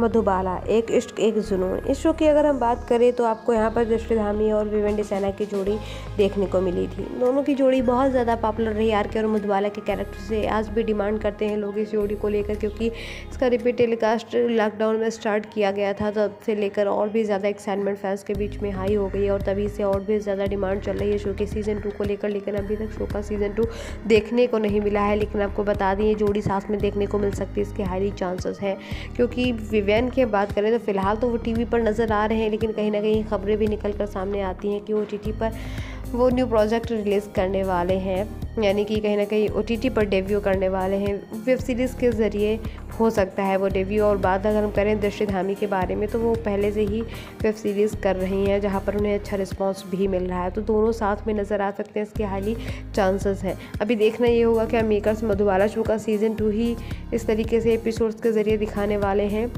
मधुबाला, एक इश्क, एक जुनून। इस शो की अगर हम बात करें तो आपको यहाँ पर दृष्टि धामी और विवेंडी सेना की जोड़ी देखने को मिली थी। दोनों की जोड़ी बहुत ज़्यादा पॉपुलर रही आर के और मधुबाला के कैरेक्टर से। आज भी डिमांड करते हैं लोग इस जोड़ी को लेकर क्योंकि इसका रिपीट टेलीकास्ट लॉकडाउन में स्टार्ट किया गया था, तब से लेकर और भी ज़्यादा एक्साइटमेंट फैंस के बीच में हाई हो गई और तभी से और भी ज़्यादा डिमांड चल रही है शो के सीज़न टू को लेकर। लेकिन अभी तक शो का सीज़न टू देखने को नहीं मिला है। लेकिन आपको बता दें, ये जोड़ी साथ में देखने को मिल सकती है। इसके हाईली चांसेस है, क्योंकि विवेन की बात करें तो फ़िलहाल तो वो टीवी पर नज़र आ रहे हैं, लेकिन कहीं ना कहीं खबरें भी निकल कर सामने आती हैं कि टी पर वो न्यू प्रोजेक्ट रिलीज़ करने वाले हैं, यानी कि कहीं ना कहीं ओटीटी पर डेब्यू करने वाले हैं। वेब सीरीज़ के ज़रिए हो सकता है वो डेब्यू और बात अगर हम करें दृष्टि धामी के बारे में तो वो पहले से ही वेब सीरीज़ कर रही हैं, जहाँ पर उन्हें अच्छा रिस्पांस भी मिल रहा है। तो दोनों साथ में नज़र आ सकते हैं, इसके हाली चांसेस हैं। अभी देखना ये होगा कि मेकर्स मधुबाला शो का सीज़न टू ही इस तरीके से एपिसोड्स के ज़रिए दिखाने वाले हैं।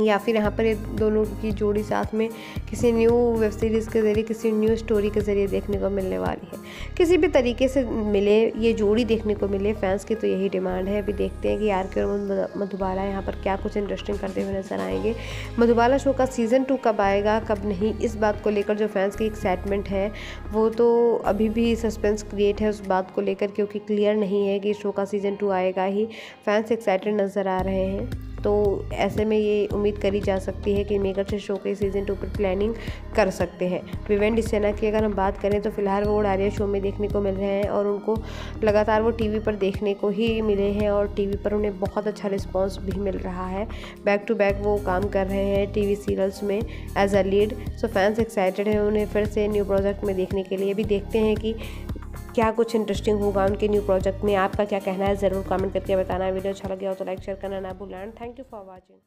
या फिर यहाँ पर ये दोनों की जोड़ी साथ में किसी न्यू वेब सीरीज़ के ज़रिए, किसी न्यू स्टोरी के ज़रिए देखने को मिलने वाली है। किसी भी तरीके से मिले, ये जोड़ी देखने को मिले फैंस की तो यही डिमांड है। अभी देखते हैं कि आर के और मधुबाला यहाँ पर क्या कुछ इंटरेस्टिंग करते हुए नज़र आएँगे। मधुबाला शो का सीज़न टू कब आएगा, कब नहीं, इस बात को लेकर जो फैंस की एक्साइटमेंट है, वो तो अभी भी सस्पेंस क्रिएट है उस बात को लेकर, क्योंकि क्लियर नहीं है कि शो का सीज़न टू आएगा ही। फैंस एक्साइटेड नज़र आ रहे हैं। तो ऐसे में ये उम्मीद करी जा सकती है कि मेकर से शो के सीज़न टू पर प्लानिंग कर सकते हैं। विवेंड सेना की अगर हम बात करें तो फ़िलहाल वो डारिया शो में देखने को मिल रहे हैं और उनको लगातार वो टीवी पर देखने को ही मिले हैं और टीवी पर उन्हें बहुत अच्छा रिस्पॉन्स भी मिल रहा है। बैक टू बैक वो काम कर रहे हैं टीवी सीरियल्स में as a lead so fans excited हैं उन्हें फिर से न्यू प्रोजेक्ट में देखने के लिए। भी देखते हैं कि क्या कुछ इंटरेस्टिंग होगा उनके न्यू प्रोजेक्ट में? आपका क्या कहना है? ज़रूर कमेंट करके बताना। वीडियो अच्छा लगे हो तो लाइक शेयर करना ना भूलें थैंक यू फॉर वॉचिंग